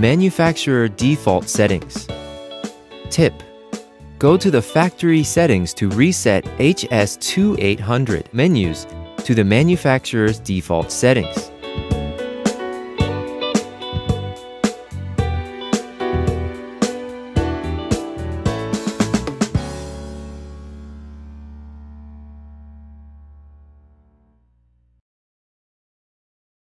Manufacturer default settings. Tip. Go to the factory settings to reset HS2800 menus to the manufacturer's default settings.